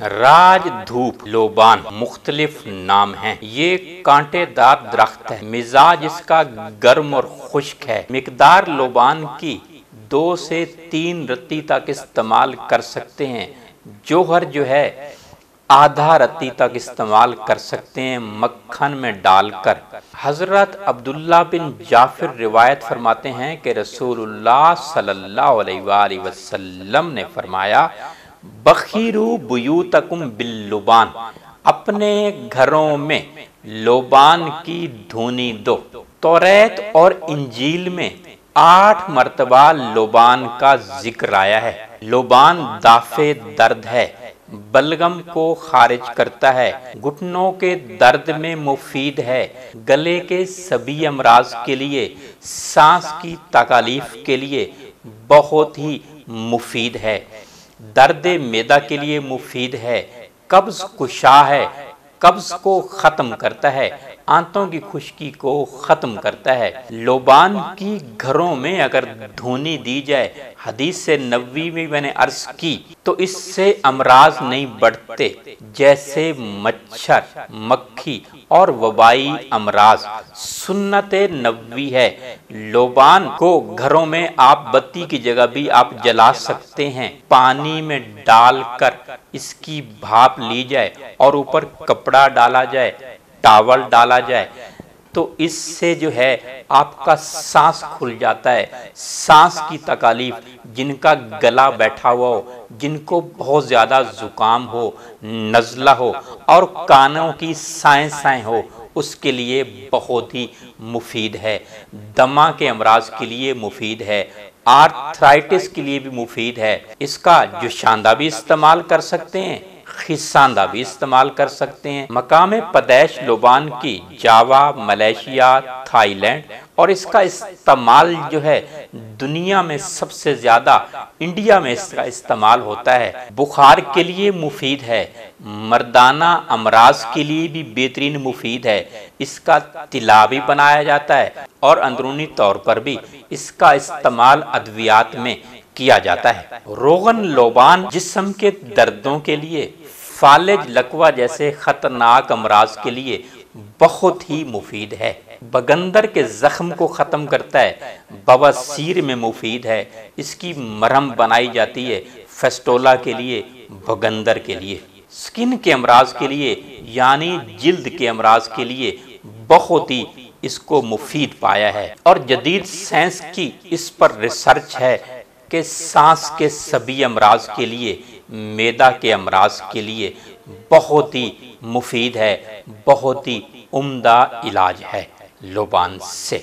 راج دھوپ لوبان مختلف نام ہیں۔ یہ کانٹے دار درخت ہے۔ مزاج اس کا گرم اور خشک ہے۔ مقدار لوبان کی دو سے تین رتی تک استعمال کر سکتے ہیں۔ جوہر جو ہے، آدھا رتی تک استعمال کر سکتے ہیں مکھن میں ڈال کر۔ حضرت عبداللہ بن جعفر روایت فرماتے ہیں کہ رسول اللہ صلی اللہ علیہ وآلہ وسلم نے فرمایا بخیرو بیوتکم باللبان، اپنے گھروں میں لوبان کی دھونی دو۔ توریت اور انجیل میں آٹھ مرتبہ لوبان کا ذکر آیا ہے۔ لوبان دافع درد ہے، بلغم کو خارج کرتا ہے۔ گھٹنوں کے درد میں مفید ہے۔ گلے کے سبھی امراض کے لیے، سانس کی تکالیف کے لیے بہت ہی مفید ہے۔ درد میدہ کے لیے مفید ہے، قبض کشا ہے، قبض کو ختم کرتا ہے، آنتوں کی خشکی کو ختم کرتا ہے۔ لوبان کی گھروں میں اگر دھونی دی جائے، حدیث سے نوی میں میں نے عرض کی، تو اس سے امراض نہیں بڑھتے، جیسے مچھر، مکھی اور وبائی امراض۔ سنت نوی ہے لوبان کو گھروں میں آپ بتی کی جگہ بھی آپ جلا سکتے ہیں۔ پانی میں ڈال کر اس کی بھاپ لی جائے اور اوپر کپڑا ڈالا جائے، ٹاول ڈالا جائے۔ تو اس سے جو ہے آپ کا سانس کھل جاتا ہے۔ سانس کی تکالیف، جن کا گلا بیٹھا ہوا ہو، جن کو بہت زیادہ زکام ہو، نزلہ ہو اور کانوں کی سائیں سائیں ہو اس کے لیے بہت ہی مفید ہے۔ دمہ کے امراض کے لیے مفید ہے۔ آرتھرائٹس کے لیے بھی مفید ہے۔ اس کا جو شاندہ بھی استعمال کر سکتے ہیں۔ خساندہ بھی استعمال کر سکتے ہیں۔ مقام پدیش، لوبان کی جاوا، ملیشیا تھائی لینڈ اور اس کا استعمال جو ہے، دنیا میں سب سے زیادہ انڈیا میں اس کا استعمال ہوتا ہے۔ بخار کے لیے مفید ہے، مردانہ امراض کے لیے بھی بہترین مفید ہے۔ اس کا تلا بھی بنایا جاتا ہے اور اندرونی طور پر بھی اس کا استعمال ادویات میں کیا جاتا ہے۔ روغن لوبان جسم کے دردوں کے لیے، فالج لکوہ جیسے خطرناک امراض کے لیے بہت ہی مفید ہے۔ بگندر کے زخم کو ختم کرتا ہے، بواسیر میں مفید ہے۔ اس کی مرہم بنائی جاتی ہے فیسٹولا کے لیے، بگندر کے لیے۔ سکن کے امراض کے لیے یعنی جلد کے امراض کے لیے بہت ہی اس کو مفید پایا ہے۔ اور جدید سینس کی اس پر ریسرچ ہے۔ کہ سانس کے سبھی امراض کے لیے میدہ کے امراض کے لیے بہت ہی مفید ہے، بہت ہی عمدہ علاج ہے لوبان سے۔